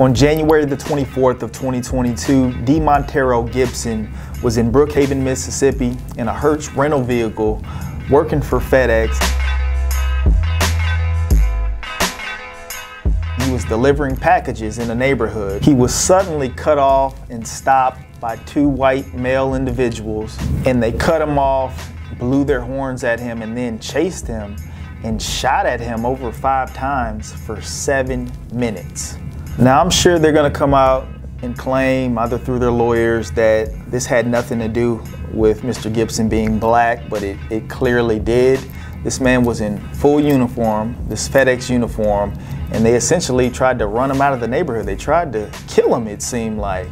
On January the 24th of 2022, D'Monterrio Gibson was in Brookhaven, Mississippi in a Hertz rental vehicle working for FedEx. He was delivering packages in the neighborhood. He was suddenly cut off and stopped by two white male individuals and they cut him off, blew their horns at him and then chased him and shot at him over five times for seven minutes. Now, I'm sure they're going to come out and claim, either through their lawyers, that this had nothing to do with Mr. Gibson being black, but it, it clearly did. This man was in full uniform, this FedEx uniform, and they essentially tried to run him out of the neighborhood. They tried to kill him, it seemed like.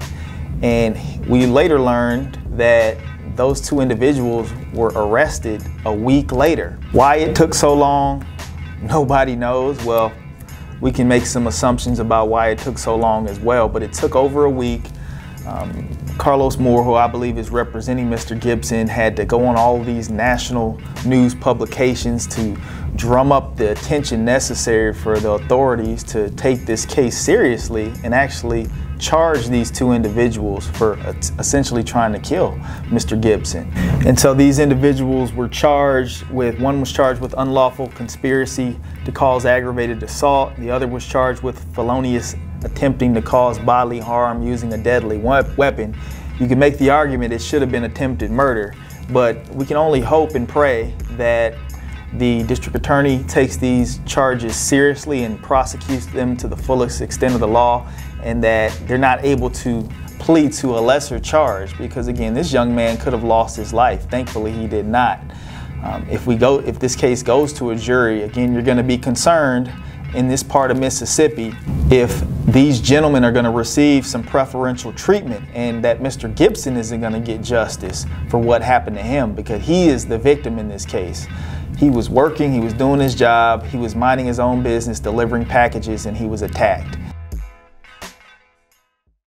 And we later learned that those two individuals were arrested a week later. Why it took so long, nobody knows. Well, we can make some assumptions about why it took so long as well, but it took over a week. Um, Carlos Moore, who I believe is representing Mr. Gibson, had to go on all these national news publications to drum up the attention necessary for the authorities to take this case seriously and actually charge these two individuals for essentially trying to kill Mr. Gibson. And so these individuals were charged with, one was charged with unlawful conspiracy to cause aggravated assault, the other was charged with felonious attempting to cause bodily harm using a deadly weapon. You can make the argument it should have been attempted murder, but we can only hope and pray that the district attorney takes these charges seriously and prosecutes them to the fullest extent of the law and that they're not able to plead to a lesser charge because again this young man could have lost his life thankfully he did not um, if we go if this case goes to a jury again you're going to be concerned in this part of Mississippi if these gentlemen are going to receive some preferential treatment and that Mr. Gibson isn't going to get justice for what happened to him because he is the victim in this case. He was working, he was doing his job, he was minding his own business, delivering packages, and he was attacked.